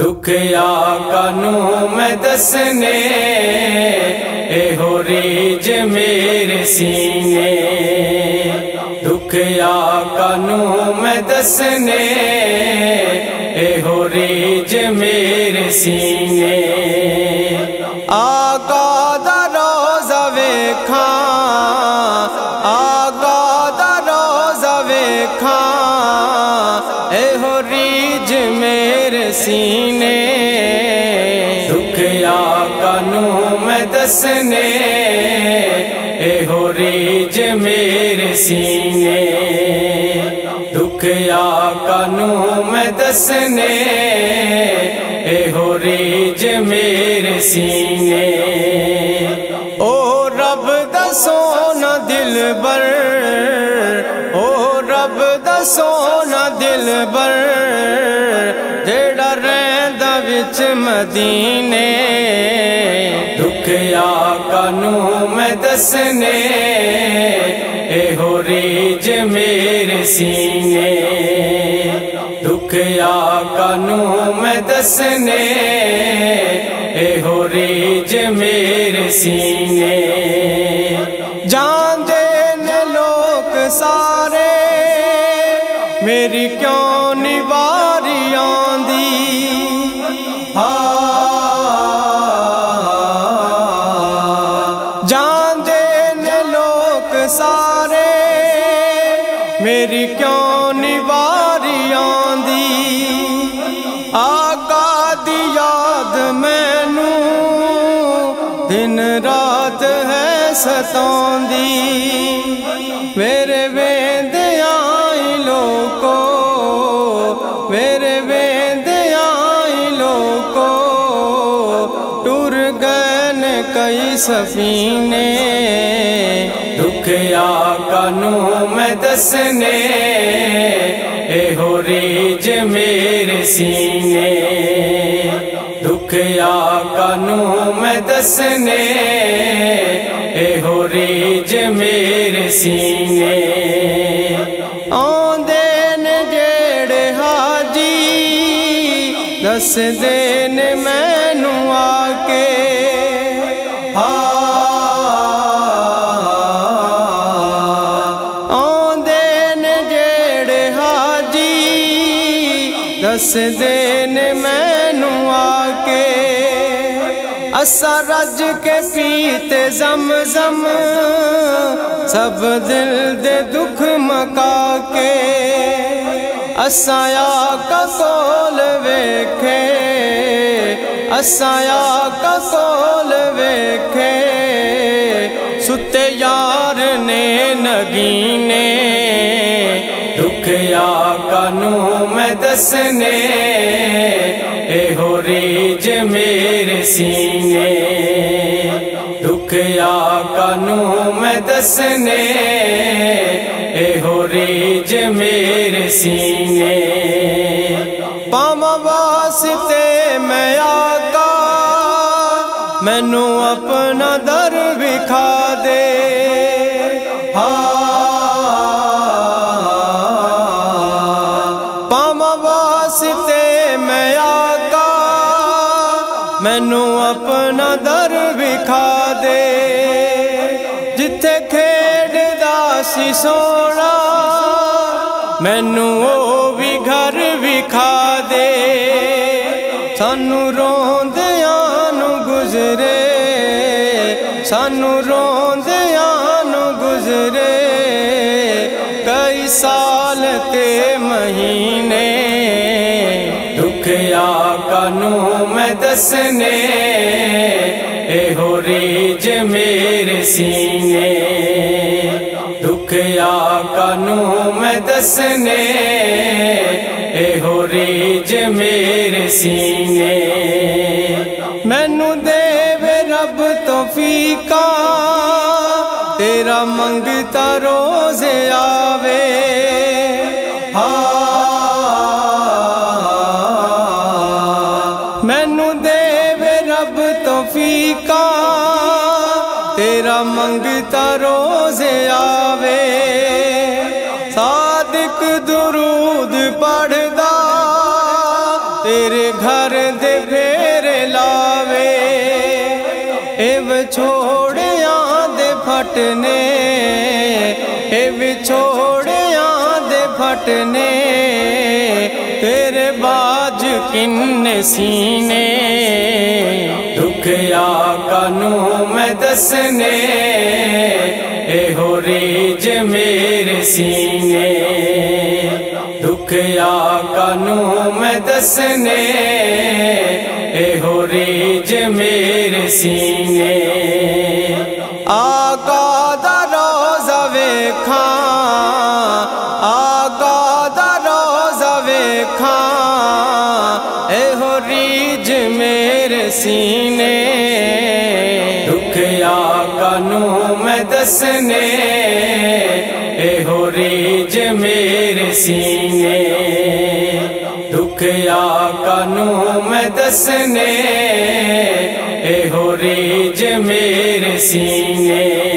ਦੁੱਖ ਆਕਾ ਨੂੰ ਮੈਂ ਦੱਸਨੇ, ਇਹੋ ਰੀਜ ਮੇਰੇ ਸੀਨੇ। ਦੁਖਿਆ ਕਾਨੂੰ ਮੈਂ ਦੱਸਨੇ, ਇਹੋ ਰੀਜ ਮੇਰੇ ਸੀਨੇ। ਮੇਰੇ ਸੀਨੇ ਦੁੱਖ ਆਕਾ ਨੂੰ ਮੈਂ ਦੱਸਨੇ ਇਹੋ ਰੀਜ ਮੇਰੇ ਸੀਨੇ ਦੁੱਖ ਆਕਾ ਨੂੰ ਮੈਂ ਦੱਸਨੇ ਇਹੋ ਰੀਜ ਮੇਰੇ ਸੀਨੇ ਓ ਰੱਬ ਦਾ ਸੋਨਾ ਦਿਲਬਰ ਓ ਰੱਬ ਦਾ ਸੋਨਾ ਦਿਲਬਰ ਜਿਹੜਾ ਰਹਿੰਦਾ ਵਿੱਚ ਮਦੀਨੇ। ਦੁੱਖ ਆਕਾ ਨੂੰ ਮੈਂ ਦੱਸਨੇ। ਇਹੋ ਰੀਜ ਮੇਰੇ ਸੀਨੇ। ਦੁੱਖ ਆਕਾ ਨੂੰ ਮੈਂ ਦੱਸਨੇ। ਇਹੋ ਰੀਜ ਮੇਰੇ ਸੀਨੇ। ਜਾਂਦੇ ਨੇ ਲੋਕ ਮੇਰੀ ਕਿਉਂ ਨਿਵਾਰੀ ਆਉਂਦੀ? ਆਕਾ ਦੀ ਯਾਦ ਮੈਨੂੰ ਦਿਨ ਰਾਤ ਹੈ ਸਤਾਉਂਦੀ। ਮੇਰੇ ਵੇਂਦਿਆਂ ਈ ਲੋਕੋ, ਮੇਰੇ ਵੇਂਦਿਆਂ ਈ ਲੋਕੋ, ਟੁਰ ਗਏ ਨੇ ਕਈ ਸਫੀਨੇ। ਦੁੱਖ ਆਕਾ ਨੂੰ دسنے اے ہو ریج میرے سینے دکھ آقا میں دسنے اے ہو ریج میرے سینے آن دین جیڑ حاجی دس دین میں نو آکے दस दसे मैनू आके असां रज के पीत ज़म ज़म सब दिल दे दुख मका के असां कसोल वेखे असां कसोल वेखे। सुते यार ने नगीने ਨਗੀਨੇ ਕਾਨੂੰ ਮੈਂ ਦੱਸਨੇ? ਇਹੋ ਰੀਜ ਮੇਰੇ ਸੀਨੇ। ਦੁੱਖ ਆਕਾ ਮੈਂ ਦੱਸਨੇ? ਇਹੋ ਰੀਜ ਮੇਰੇ ਸੀਨੇ। ਪਾਵਾਂ ਵਾਸਤੇ ਮੈਂ ਆਕਾ ਮੈਨੂੰ ਆਪਣਾ ਦਰ ਵਿਖਾ ਦੇ। ਮੈਨੂੰ ਆਪਣਾ ਦਰ ਵਿਖਾ ਦੇ। ਜਿੱਥੇ ਖੇਡਦਾ ਸੀ ਸੋਣਾ ਮੈਨੂੰ ਉਹ ਵੀ ਘਰ ਵਿਖਾ ਦੇ। ਸਾਨੂੰ ਰੋਂਦਿਆਂ ਨੂੰ ਗੁਜ਼ਰੇ, ਸਾਨੂੰ ਰੋਂਦਿਆਂ ਨੂੰ ਗੁਜ਼ਰੇ। ਕਈ ਸਾਲ ਤੇ ਮਹੀਨੇ ਆਕਾ ਨੂੰ ਮੈਂ ਦੱਸਨੇ, ਇਹੋ ਰੀਜ ਮੇਰੇ ਸੀਨੇ। ਦੁੱਖ ਆਕਾ ਨੂੰ ਮੈਂ ਦੱਸਨੇ, ਇਹੋ ਰੀਜ ਮੇਰੇ ਸੀਨੇ। ਮੈਨੂੰ ਦੇਵੇ ਰੱਬ ਤੋਫੀਕਾ ਤੇਰਾ ਮੰਗਤਾ ਰੋਜ਼ ਆਵੇ। ਤੇਰਾ ਮੰਗਤਾ ਰੋਜ਼ ਆਵੇ। ਸਾਦਿਕ ਦਰੂਦ ਪੜਦਾ ਤੇਰੇ ਘਰ ਦੇ ਫੇਰ ਲਾਵੇ। ਇਹ ਵਿਛੋੜਿਆਂ ਦੇ ਫਟਨੇ, ਇਹ ਵਿਛੋੜਿਆਂ ਦੇ ਫਟਨੇ। ਤੇਰੇ ਬਾਜ ਕਿੰਨੇ ਸੀਨੇ। ਦੁੱਖ ਕਾਨੂੰ ਮੈਂ ਦੱਸਨੇ, ਇਹੋ ਰੀਜ ਮੇਰੇ ਸੀਨੇ। ਦੁੱਖ ਆਕਾ ਨੂੰ ਮੈਂ ਦੱਸਨੇ, ਇਹੋ ਰੀਜ ਮੇਰੇ ਸੀਨੇ। ਮੇਰੇ ਸੀਨੇ ਦੁੱਖ ਆਕਾ ਨੂੰ ਮੈਂ ਦੱਸਨੇ ਇਹੋ ਰੀਜ ਮੇਰੇ ਸੀਨੇ ਦੁੱਖ ਆਕਾ ਨੂੰ ਮੈਂ ਦੱਸਨੇ ਇਹੋ ਰੀਜ ਸੀਨੇ